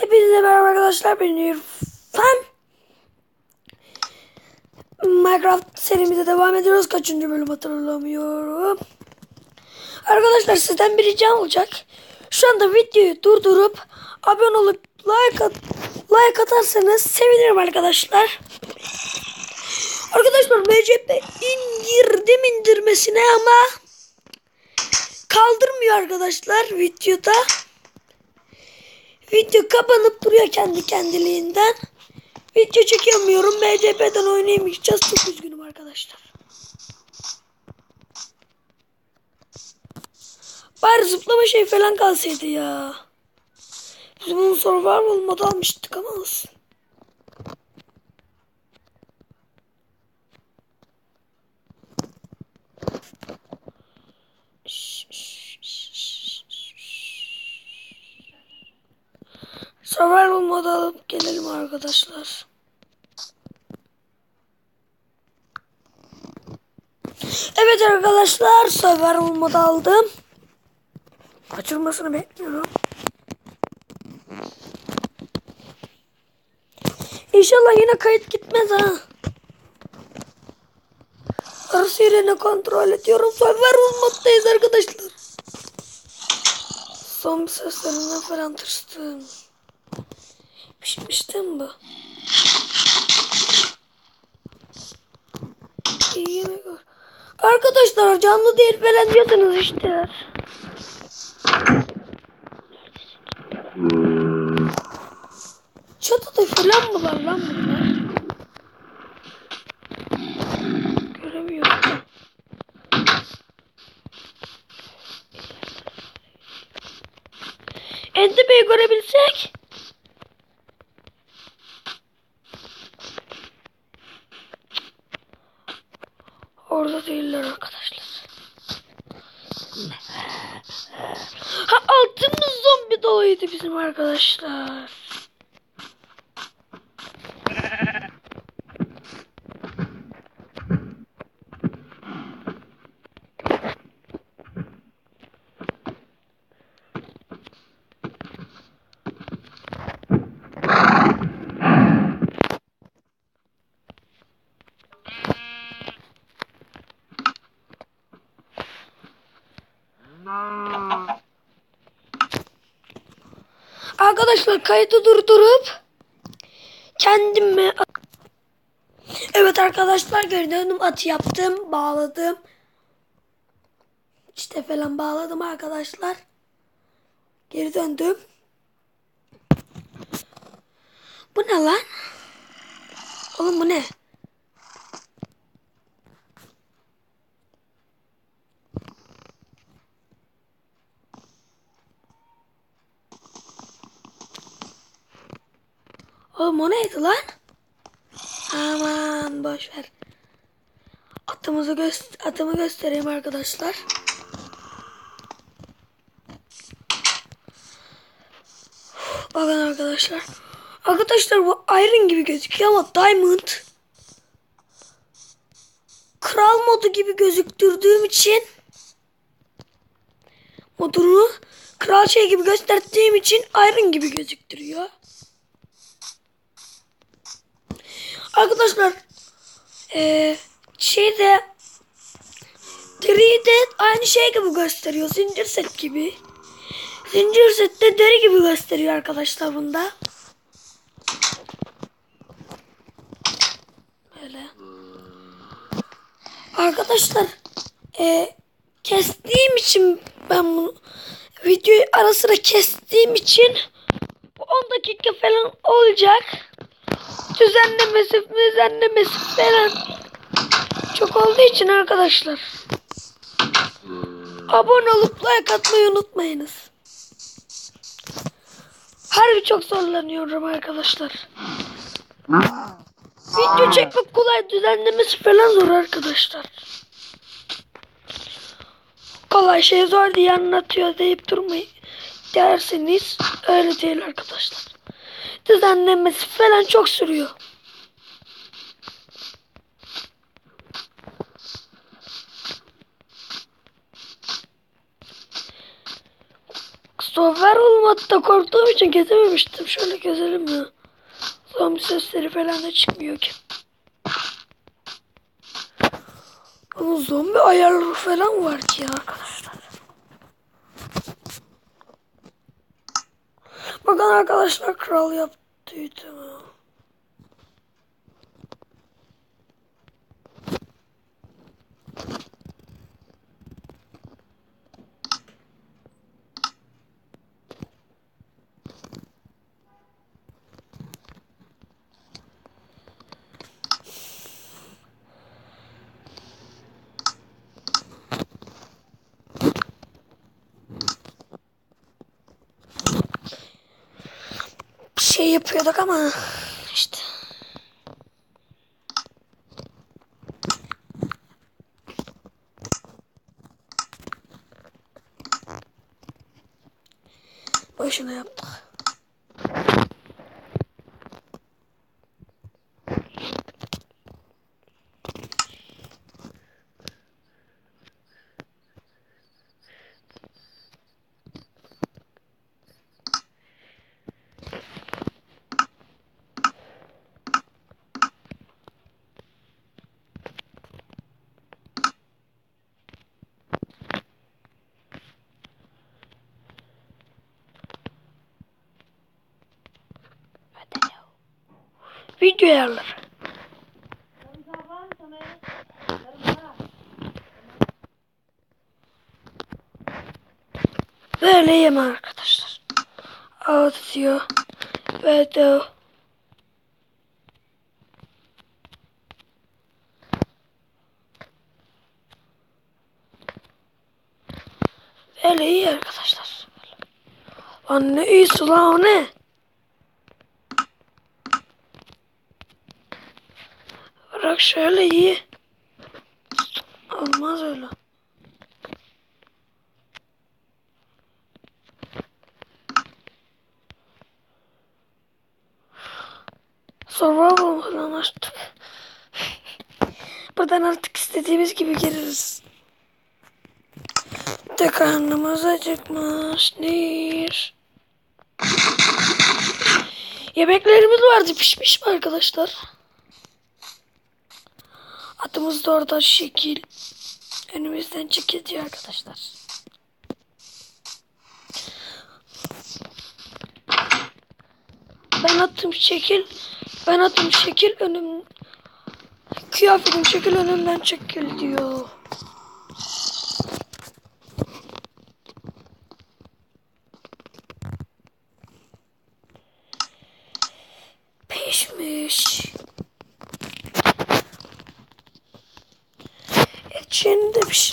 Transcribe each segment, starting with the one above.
Hepinize merhaba arkadaşlar ben İrfan. Minecraft serimize devam ediyoruz. Kaçıncı bölüm hatırlamıyorum. Arkadaşlar sizden bir ricam olacak. Şu anda videoyu durdurup abone olup like, at like atarsanız sevinirim arkadaşlar. Arkadaşlar MCP indirdim indirmesine ama kaldırmıyor arkadaşlar videoda. Video kapanıp duruyor kendi kendiliğinden. Video çekemiyorum. MCP'den oynayamayacağız. Çok üzgünüm arkadaşlar. Bari zıplama şey falan kalsaydı ya. Biz bunun survival modu almıştık ama olsun. Survival modu alıp gelelim arkadaşlar. Evet arkadaşlar survival modu aldım. Açılmasını bekliyorum. İnşallah yine kayıt gitmez ha. Arası yerine kontrol ediyorum. Survival moddayız arkadaşlar. Zombi seslerinden falan tırstım. Pişmiştim bu. Arkadaşlar canlı değil falan diyorsunuz işte. Çatıda falan mı var lan bunlar? Göremiyorum. Ende Bey'i görebilsek. Orada değiller arkadaşlar. Ha altımız zombi doluydu bizim arkadaşlar. Arkadaşlar kaydı durdurup kendime Evet arkadaşlar geri döndüm atı yaptım bağladım. İşte falan bağladım arkadaşlar. Geri döndüm. Bu ne lan? Oğlum bu ne Oğlum o neydi lan? Aman boş ver. Atımızı göster atımı göstereyim arkadaşlar. Bakın arkadaşlar. Arkadaşlar bu iron gibi gözüküyor ama diamond kral modu gibi gözüktürdüğüm için modunu kral şey gibi gösterdiğim için iron gibi gözüktürüyor. Arkadaşlar ee, şeyde de aynı şey gibi gösteriyor. Zincir set gibi. Zincir sette deri gibi gösteriyor arkadaşlar bunda. Böyle. Arkadaşlar ee, kestiğim için ben bunu videoyu ara sıra kestiğim için 10 dakika falan olacak düzenlemesi düzenlemesi falan çok olduğu için arkadaşlar abone olup like atmayı unutmayınız. Harbi çok zorlanıyorum arkadaşlar. Video çekmek kolay düzenlemesi falan zor arkadaşlar. Kolay şey zor diye anlatıyor deyip durmayın derseniz öyle değil arkadaşlar düzenlemesi falan çok sürüyor. Software olmadı da korktuğum için kesememiştim. Şöyle keselim mi? Zombi sesleri falan da çıkmıyor ki. Ama zombi ayarları falan var ki ya arkadaşlar. Bakın arkadaşlar kral yaptıydı. Şey yapıyorduk ama işte. Boşuna yaptık. Video ayarları. Böyle yeme arkadaşlar. Ve de Böyle iyi arkadaşlar. Lan ne iyisi lan o ne? Bırak şöyle iyi. Olmaz öyle. Survival falan açtık. Buradan artık istediğimiz gibi gireriz. De karnımız acıkmış. Neyir? Yemeklerimiz vardı. Pişmiş mi arkadaşlar? Atımız da orada şekil. Önümüzden çekiliyor arkadaşlar. Ben attım şekil. Ben attım şekil önüm. Kıyafetim şekil önümden çekil diyor. Pişmiş.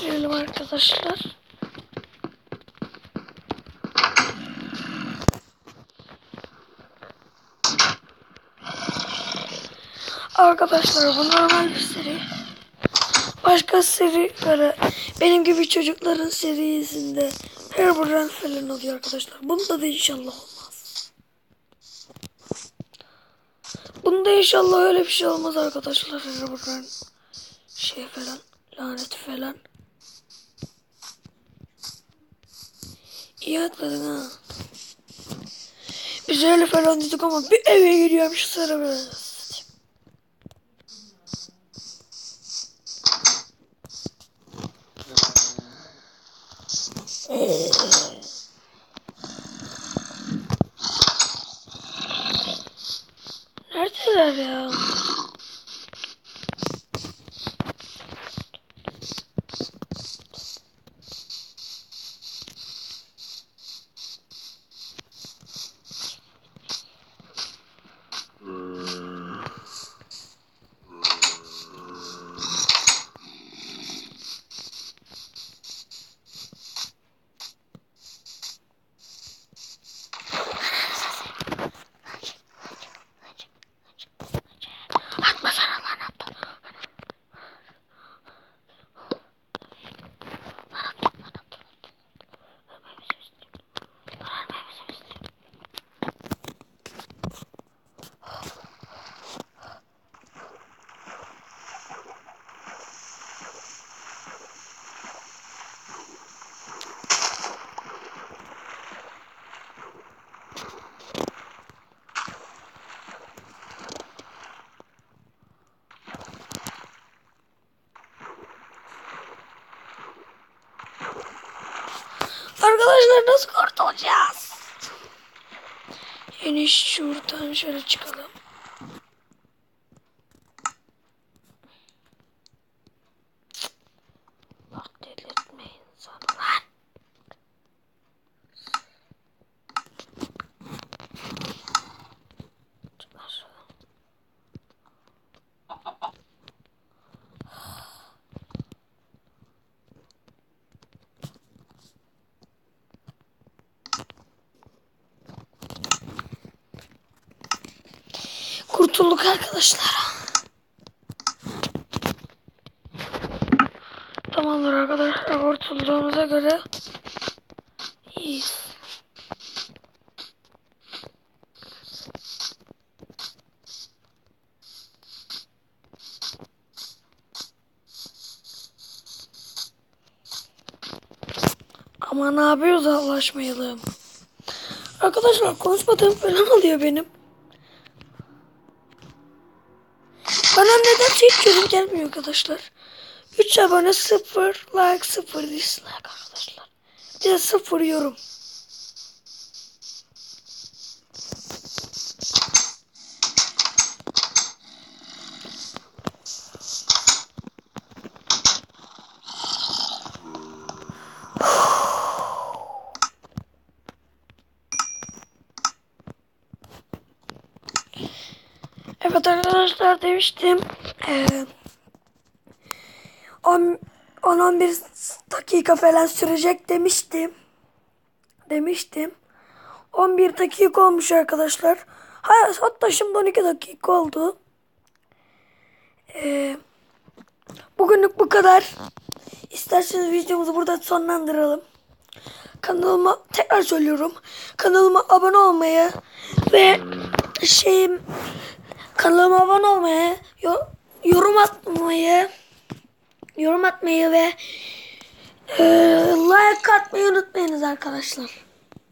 Pişirelim arkadaşlar. Arkadaşlar bu normal bir seri. Başka seri böyle benim gibi çocukların serisinde Herbert falan oluyor arkadaşlar. Bunda da inşallah olmaz. Bunda inşallah öyle bir şey olmaz arkadaşlar. Herbert şey falan lanet falan. İyi atladın ha. Biz öyle falan dedik ama bir eve giriyorum şu sıra böyle. Neredeler ya? Arkadaşlar nasıl kurtulacağız? Yani şuradan şöyle çıkalım. Kurtulduk arkadaşlar. Tamamdır arkadaşlar kurtulduğumuza göre iyiyiz. Ama ne yapıyoruz anlaşmayalım. Arkadaşlar konuşmadığım falan oluyor benim. Yorum gelmiyor arkadaşlar. 3 abone 0 like 0 dislike arkadaşlar. Bir de 0 yorum. Evet demiştim. Ee, 10-11 dakika falan sürecek demiştim. Demiştim. 11 dakika olmuş arkadaşlar. Ha, hatta şimdi 12 dakika oldu. Ee, bugünlük bu kadar. İsterseniz videomuzu burada sonlandıralım. Kanalıma tekrar söylüyorum. Kanalıma abone olmayı ve şeyim kanalıma abone olmayı, yo- yorum atmayı, yorum atmayı ve e, like atmayı unutmayınız arkadaşlar.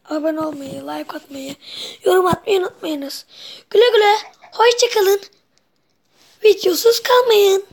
Abone olmayı, like atmayı, yorum atmayı unutmayınız. Güle güle, hoşçakalın. Videosuz kalmayın.